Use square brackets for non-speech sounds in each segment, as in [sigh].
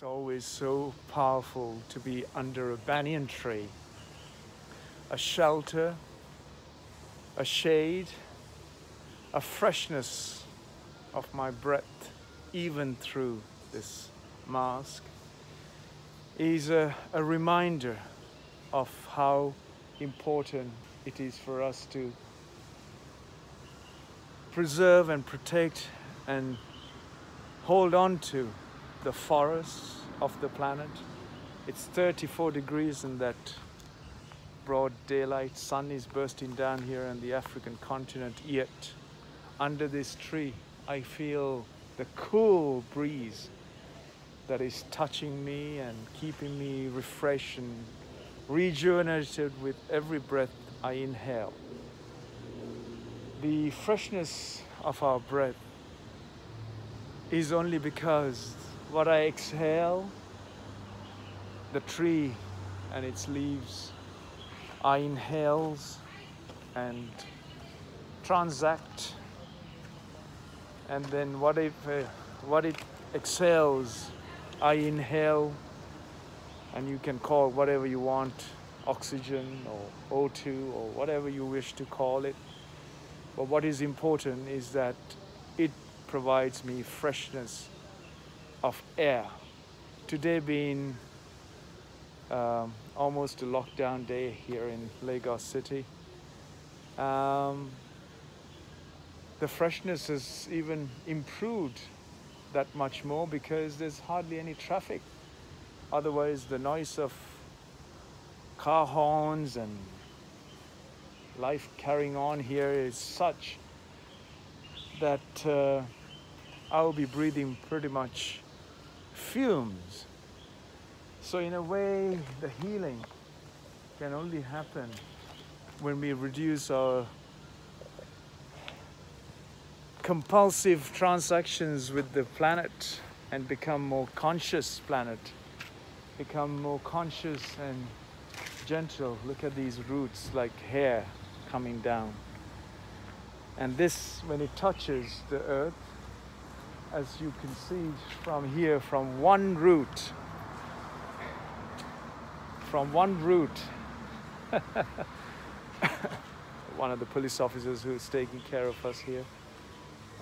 It's always so powerful to be under a banyan tree, a shelter, a shade, a freshness of my breath, even through this mask, is a, a reminder of how important it is for us to preserve and protect and hold on to the forests of the planet. It's 34 degrees in that broad daylight. Sun is bursting down here on the African continent. Yet, under this tree, I feel the cool breeze that is touching me and keeping me refreshed and rejuvenated with every breath I inhale. The freshness of our breath is only because what I exhale, the tree and its leaves, I inhales and transact, and then what if uh, what it exhales, I inhale, and you can call whatever you want, oxygen or O2 or whatever you wish to call it. But what is important is that it provides me freshness of air. Today being um, almost a lockdown day here in Lagos City. Um, the freshness has even improved that much more because there's hardly any traffic. Otherwise, the noise of car horns and life carrying on here is such that uh, I'll be breathing pretty much fumes. So, in a way, the healing can only happen when we reduce our compulsive transactions with the planet and become more conscious planet. Become more conscious and gentle. Look at these roots like hair coming down. And this when it touches the earth as you can see from here from one root from one root [laughs] one of the police officers who's taking care of us here.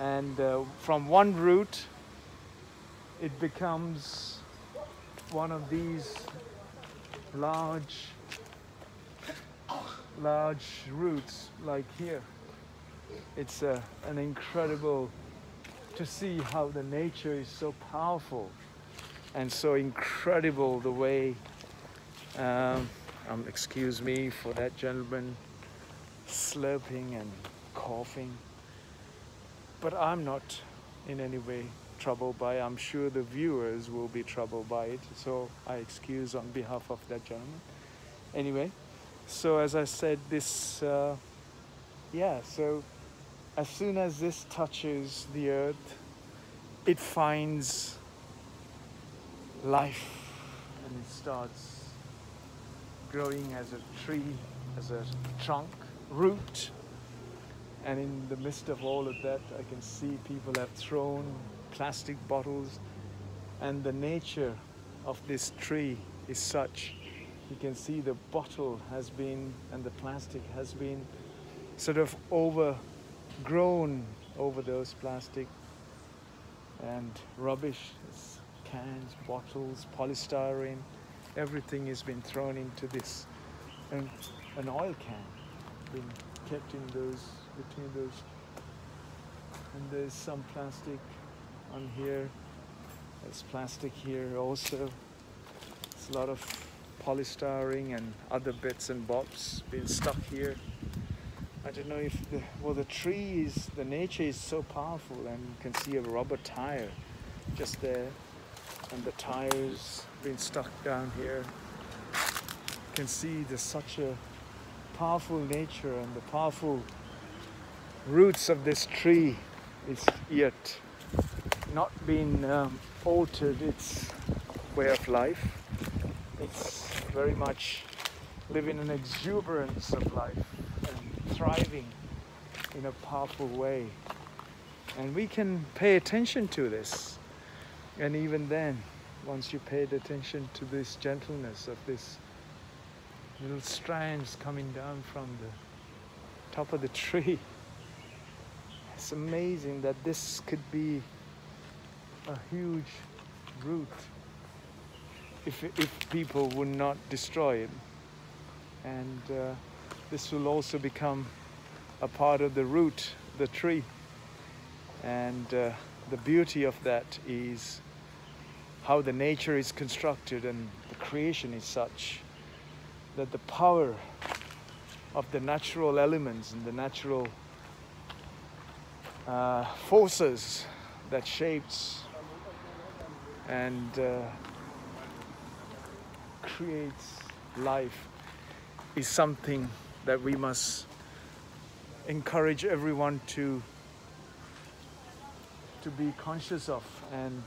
And uh, from one root it becomes one of these large large roots like here. It's uh, an incredible to see how the nature is so powerful and so incredible the way um, um, excuse me for that gentleman slurping and coughing but I'm not in any way troubled by. I'm sure the viewers will be troubled by it. So I excuse on behalf of that gentleman. Anyway, so as I said, this, uh, yeah, so as soon as this touches the earth, it finds life and it starts growing as a tree, as a trunk, root, and in the midst of all of that, I can see people have thrown plastic bottles, and the nature of this tree is such. You can see the bottle has been, and the plastic has been sort of overgrown over those plastic and rubbish, it's cans, bottles, polystyrene, everything has been thrown into this. And an oil can been kept in those between those. And there's some plastic on here. There's plastic here also. It's a lot of polystyrene and other bits and bobs being stuck here I don't know if the well the trees the nature is so powerful and you can see a rubber tire just there and the tires being stuck down here. You can see there's such a powerful nature and the powerful roots of this tree is yet not been um, altered. Its way of life. It's very much living an exuberance of life thriving in a powerful way. And we can pay attention to this. And even then, once you paid attention to this gentleness of this little strands coming down from the top of the [laughs] tree. It's amazing that this could be a huge root if, if people would not destroy it. And uh, this will also become a part of the root, the tree. And uh, the beauty of that is how the nature is constructed and the creation is such that the power of the natural elements and the natural uh, forces that shapes and uh, creates life is something that we must encourage everyone to to be conscious of and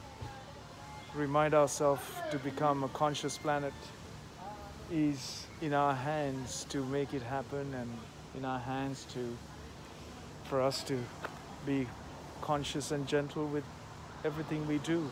remind ourselves to become a conscious planet is in our hands to make it happen and in our hands to for us to be conscious and gentle with everything we do